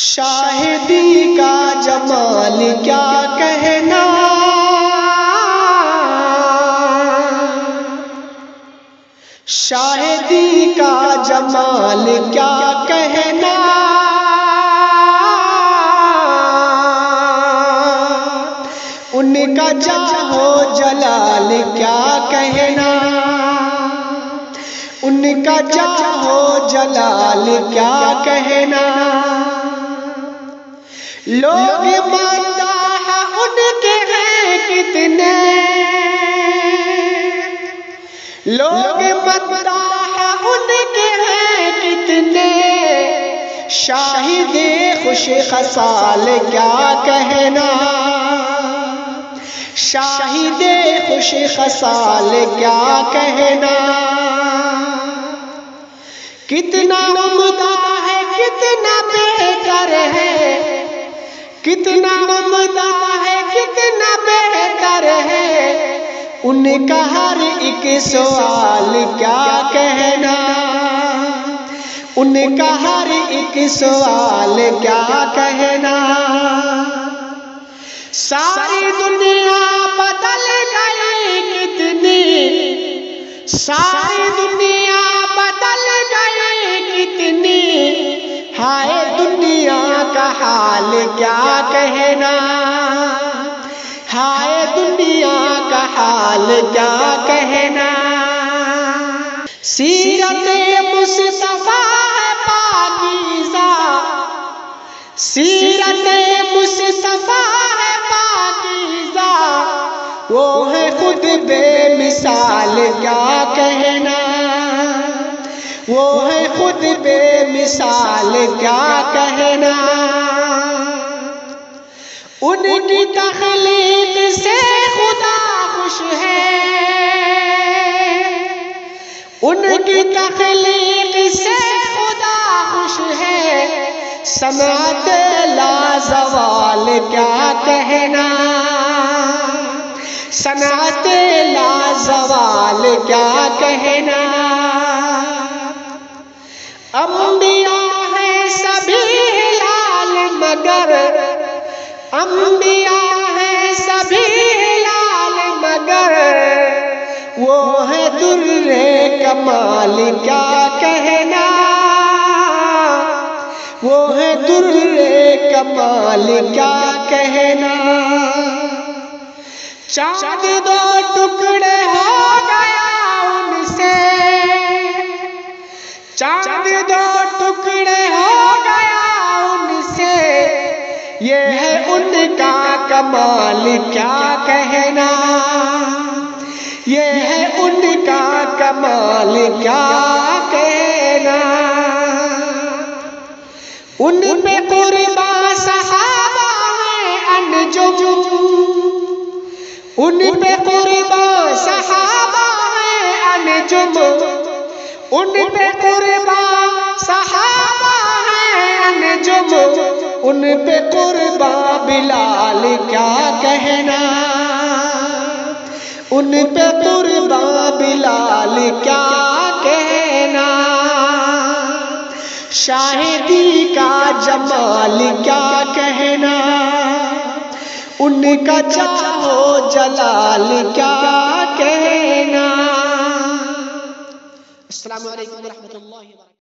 शाहिदी का जमाल क्या कहना? शाहिदी का जमाल क्या कहना? उनका जाहो जलाल क्या कहना? उनका जाहो जलाल क्या कहना? लोग माता उनके हैं कितने। लोग माता उनके हैं कितने। शाहिद खुश खसाल क्या कहना। शाहिद खुश खसाल क्या कहना। कितना उमदा है कितना है कितना ममता है, कितना बेहतर है। उनका हर एक सवाल क्या कहना? उनका हर एक सवाल क्या कहना? सारी दुनिया बदल गई कितनी? सारी दुनिया का हाल क्या कहना? हाय दुनिया का हाल क्या कहना? सीरत मुस्तफ़ा है पाकीज़ा। सीरत मुस्तफ़ा है पाकीज़ा। वो है खुद बेमिसाल क्या कहना? वो है खुद बेमिसाल क्या कहना? उनकी तखलीक से खुदा खुश है। उनकी तखलीक से खुदा खुश है। सनात लाजवाल क्या कहना? सनात लाजवाल क्या कहना? अम्बिया कमाल क्या कहना, वो है दुर्रे कमाल क्या कहना। चाँद दो टुकड़े हो गया उनसे, चाँद दो टुकड़े हो गया उनसे, ये है उनका कमाल क्या कहना। कमाल क्या कहना? उन पे कुर्बा सहाबा है अनजुम उन पे कुर्बा सहाबा है अनजुम उन पे कुर्बा सहाबा है अनजुम उन पे कुर्बा बिलाल क्या कहना? उन पे कुर्बा बिलाल क्या कहना? शाहिदी का जमाल क्या कहना? उनका चाहो जलाल क्या कहना? अस्सलाम वालेकुम रहमतुल्लाहि